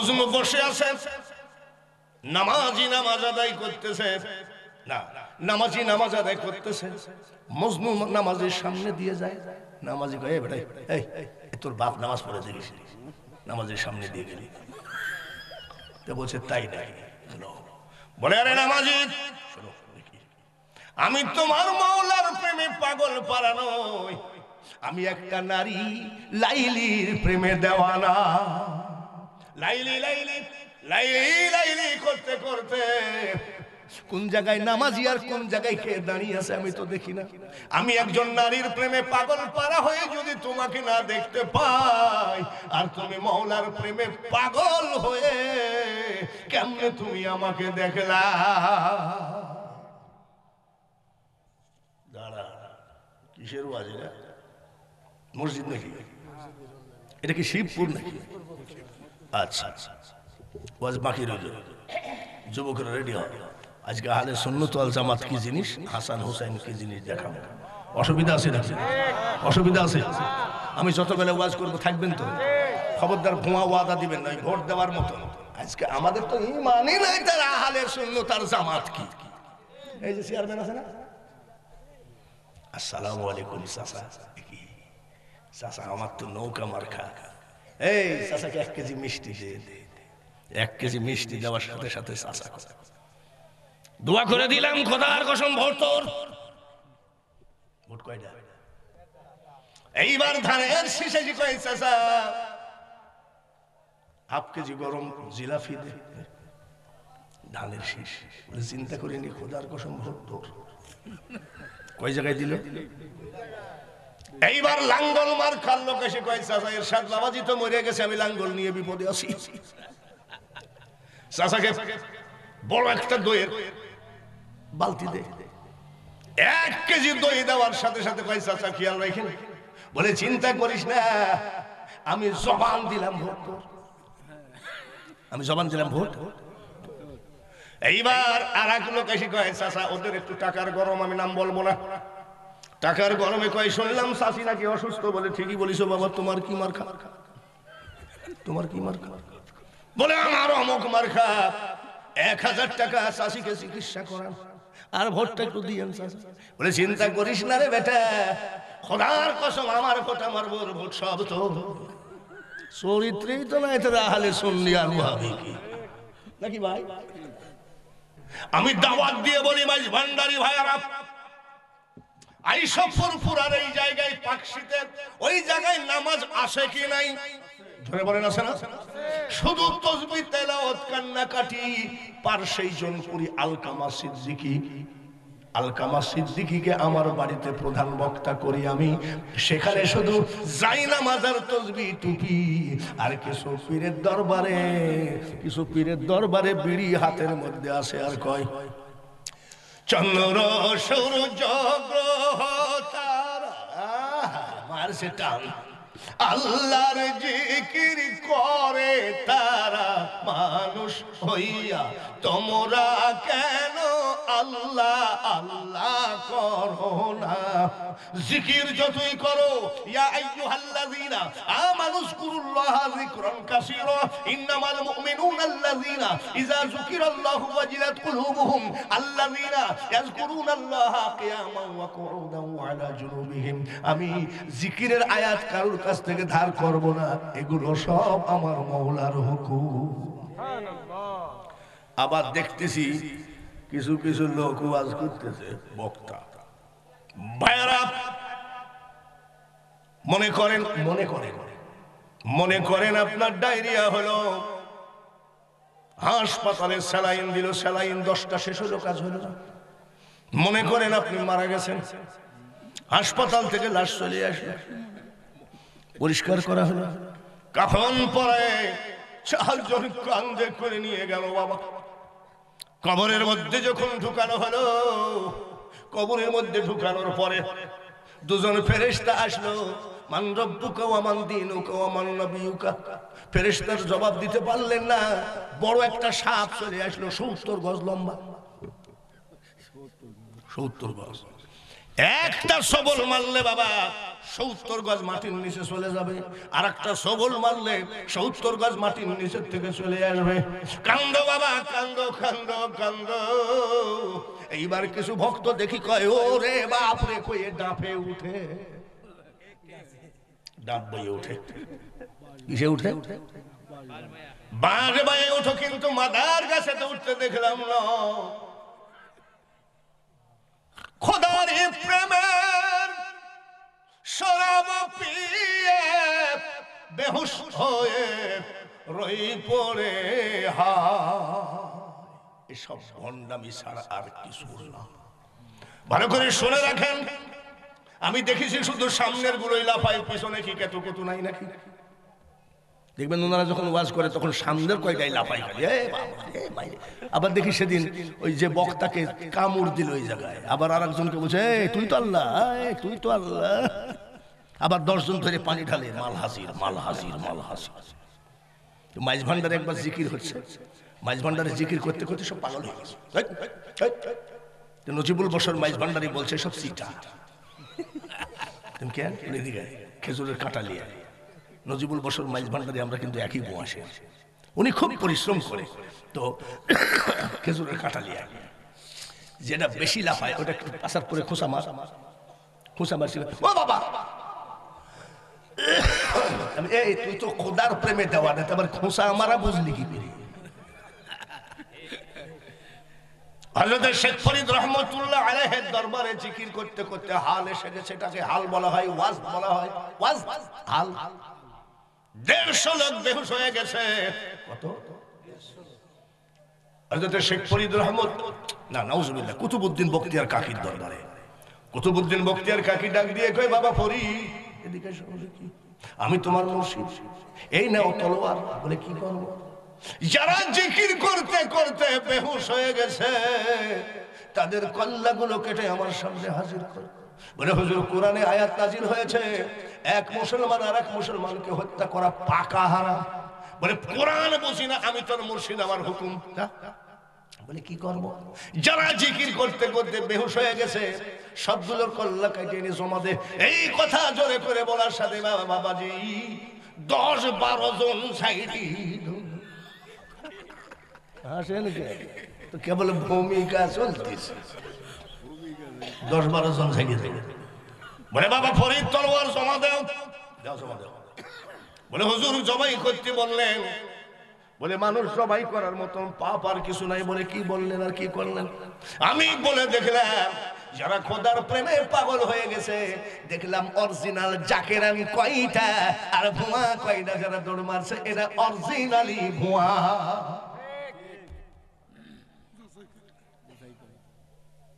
মজনু বসে আছে। নামাজি নামাজ আদায় করতেছে। না, নামাজি নামাজ আদায় করতেছে। মজনু নামাজের সামনে দিয়ে যায়। নামাজি কয়ে বেটাই এই তোর বাপ নামাজ পড়ে দেখিস নামাজের সামনে দিয়ে গেলি। বলছে, তাই নাই। বলে। আরে নামাজি আমি তোমার মৌলার প্রেমে পাগল পারা নই। আমি একটা নারী লাইলির প্রেমে দেওয়ানা। লাইলি লাইলি লাইলি লাইলি করতে করতে। কোন জায়গায় নামাজি আর কোন জায়গায় কে দাঁড়িয়ে আছে আমি তো দেখি না। আমি একজন নারীর প্রেমে পাগল পারা হয়ে যদি তোমাকে না দেখতে পাই, আর তুমি মৌলার প্রেমে পাগল হয়ে কেমনে তুমি আমাকে দেখলা? দাঁড়া, কিসের এটা? মসজিদ নাকি? এটা কি শিবপুর নাকি? আচ্ছা। ওয়াজ বাকি রইল। যুবকরা রেডি হয় আজকে আহলে সুন্নত আল জামাত কি জিনিস? হাসান হোসেন কি জিনিস দেখাবো। অসুবিধা আছে নাকি? অসুবিধা আছে? আমি যত বেলা ওয়াজ করব, থাকবেন তো? খবরদার ভুয়া ওয়াদা দিবেন না ভোট দেওয়ার মতো। আজকে আমাদের তো ইমানই নাই তার আহলে সুন্নত আর জামাত কি? এই যে চেয়ারম্যান আছে না? আসসালামু আলাইকুম, চাচা। চাচা, আমার তো নৌকা মার্খা এই চাচাকে এক কেজি মিষ্টি। এক কেজি মিষ্টি দেওয়ার সাথে সাথে চাচা দোয়া করে দিলাম, খোদার কসম ভোট তোর। এইবার ধানের শীষে জি কয় চাচা? হাফ কেজি গরম জিলাফি দে। ধানের শীষ। বলে চিন্তা করিনি, খোদার কসম ভোট তোর। কয় জায়গায় দিল? এইবার লাঙ্গল মার খাল লোক এসে কয়, চাচা এর সাত বাবাজি তো মরে গেছে, আমি লাঙ্গল নিয়ে বিপদে আছি। চাচাকে বড় একটা দইয়ের বালতি দে। এক কেজি দই দেওয়ার সাথে সাথে কয়, চাচা, খেয়াল রাখেন। বলে, চিন্তা করিস না, আমি জবান দিলাম ভোট আমি জবান দিলাম ভোট। এইবার আর এক লোক এসে কয়, চাচা, ওদের একটু টাকার গরম, আমি নাম বলব না। টাকার গরমে কয়, শুনলাম চাষি নাকি অসুস্থ বলে, ঠিকই বলিস বাবা, তোমার কি মার খা তোমার কি মার খা বলে, আমার অমুক মার খা এক হাজার টাকা চাষিকে চিকিৎসা করান। আর ভোটটা একটু দিয়েন বলে, চিন্তা করিস না রে বেটা। খোদার কসম, আমার কথা আমার ভোট, সব তো চরিত্রেই তো না এটা হালে শুনলি আর ভাবি কি? নাকি ভাই? আমি দাওয়াত দিয়ে বলি মাঝ ভান্ডারি ভাইয়ারা ফুরফুরার এই জায়গায় ওই জায়গায় নামাজ আসে কি নাই? আমার বাড়িতে প্রধান বক্তা করি আমি। সেখানে শুধু যাই না মাজার তসবি টুপি, আর কিছু পীরের দরবারে, কিছু পীরের দরবারে বিড়ি হাতের মধ্যে আসে আর কয়, চন্দ্র সূর্য সেটা। আল্লাহর জিকির করে তারা মানুষ হইয়া তোমরা কেন আল্লাহ আল্লাহ করো না। জিকির যতই করো ইয়া আইয়ুহাল্লাযীনা আমানু যকুরুল্লাহা যিকরান কাসীরা ইন্নামাল মুমিনুনা আল্লাযীনা ইযা যুকিরাল্লাহু ওয়াজিলাত কুলুবুহুম আল্লাযীনা ইয়াযকুরুনাল্লাহা কিয়ামান ওয়া কুউদান ওয়া আলা জুনুবিহিম। আমি জিকিরের আয়াত কারোর কাছ থেকে ধার করব না এগুলো সব আমার মওলার হুকুম। আবার দেখতেছি কিছু কিছু লোক ওয়াজ করতেছে, বক্তা। ভাইয়ারা মনে করেন মনে করেন মনে করেন আপনার ডায়রিয়া হলো। হাসপাতালে স্যালাইন দিল, স্যালাইন দশটা শেষ হলো, কাজ হলো মনে করেন আপনি মারা গেছেন। হাসপাতাল থেকে লাশ চলে আসলো। পরিষ্কার করা হলো। কাফন পরে চারজন কান্দে করে নিয়ে গেল বাবা। কবরের মধ্যে যখন ঢুকানো হলো, কবরের মধ্যে ঢুকানোর পরে দুজন ফেরেস্তা আসলো, মান রব্বুকা ওয়া মান দীনুকা ওয়া মান নবিয়ুকা? ফেরেশতার জবাব দিতে পারলেন না, বড় একটা সাপ চলে আসলো, সত্তর গজ লম্বা। সত্তর গজ। একটা সবল মারলে বাবা সত্তর গজ মাটির নিচে চলে যাবে আর একটা সবল মারলে সত্তর গজ মাটির নিচের থেকে চলে আসবে। কান্দ বাবা, কান্দ কান্দ কান্দ। এইবার কিছু ভক্ত দেখি কয় ও রে বাপ রে কয়ে ডাঁপে উঠে। ডাব বইয়ে উঠে। কিসে উঠে? বাঁশ বাইয়ে উঠো, কিন্তু মাদার গাছে তো উঠতে দেখলাম না। খোদারি প্রেমের শরাব পিয়ে বেহুশ হয়ে রই পড়ে হা এসব ভণ্ডামি ছাড়া আর কিছু না। ভালো করে শুনে রাখেন। আমি দেখেছি শুধু সামনের গুলোই লাফাই পিছনে কি কেতু কেতু নাই নাকি? দেখবেন ওনারা যখন ওয়াজ করে, তখন সামনের কয়টাই লাফাই মাইরে। আবার দেখি সেদিন ওই যে বক্তাকে কামড় দিল ওই জায়গায়। আবার আর একজনকে বলছে তুই তো আল্লাহ তুই তো আল্লাহ। আবার দশজন ধরে পানি ঢালে, মাল হাসির মাল হাসির মাল হাসির। মাইজ ভান্ডারে একবার জিকির হচ্ছে। মাইজ ভান্ডারে জিকির করতে করতে সব পাগল হয়ে গেছে। নজিবুল বসর মাইজ ভান্ডারি বলছে, সব সিটা। তুমি কেন খেজুরের কাঁটা আয়। নজিবুল বসর মাইজ ভান্ডারি আমরা কিন্তু একই বয়সে উনি খুব পরিশ্রম করে। তো খেজুরের কাঁটা নিয়ে যেটা বেশি লাফায় ওটা আসার পরে খোসা মার খোসা মারছি ও বাবা! এই, তুই তো খোদার প্রেমে দেওয়া না তোমার খোসা আমারা বুঝলি কি করে? হযরত শেখ ফরিদ রহমতুল্লাহ আলাইহির দরবারে জিকির করতে করতে হাল এসে গেছে। এটাকে হাল বলা হয়, ওয়াজ বলা হয়। ওয়াজ, হাল। দেড়শো লোক হয়ে গেছে। কত? হযরত শেখ ফরিদ রহমত, না, নাউজুবিল্লাহ, কুতুবউদ্দিন বখতিয়ার কাকির ডাক দিয়ে কয়, বাবা আমি তোমার মুর্শিদ। এই নাও তলোয়ার, বলে কি করব? যারা জিকির করতে করতে বেহুশ হয়ে গেছে, তাদের কল্লাগুলো কেটে আমার সামনে হাজির কর। বলে, হুজুর, কোরআনে আয়াত নাজিল হয়েছে। এক মুসলমান আর এক মুসলমানকে হত্যা করা পাকা হারাম। বলে, কোরআন বুঝি না, আমি তোর মুর্শিদ, আমার হুকুম। বলে, কি করব? যারা জিকির করতে করতে বেহুশ হয়ে গেছে সবগুলোর কল্লা কাটিয়ে দে। এই কথা জোরে করে বলার সাথে বাবা, বাবাজি, দশ বারো জন সাইডি হাসেন কে? তো কেবল ভূমিকা চলতেছে। দশ বারো জন সাইডি থেকে বলে, বাবা, ফরিদ তলোয়ার জমা দেও। জমা দেও। বলে, হুজুর জবাই করতে বললেন। বলে, মানুষ সবাই করার মতন পাপ আর কিছু নাই। বলে, কি বললেন আর কি করলেন? আমি বলে দেখলাম, যারা খোদার প্রেমে পাগল হয়ে গেছে, দেখলাম অরিজিনাল জাকের আমি কয়টা আর ভুয়া কয়টা যারা দৌড় মারছে, এরা অরিজিনালি ভুয়া।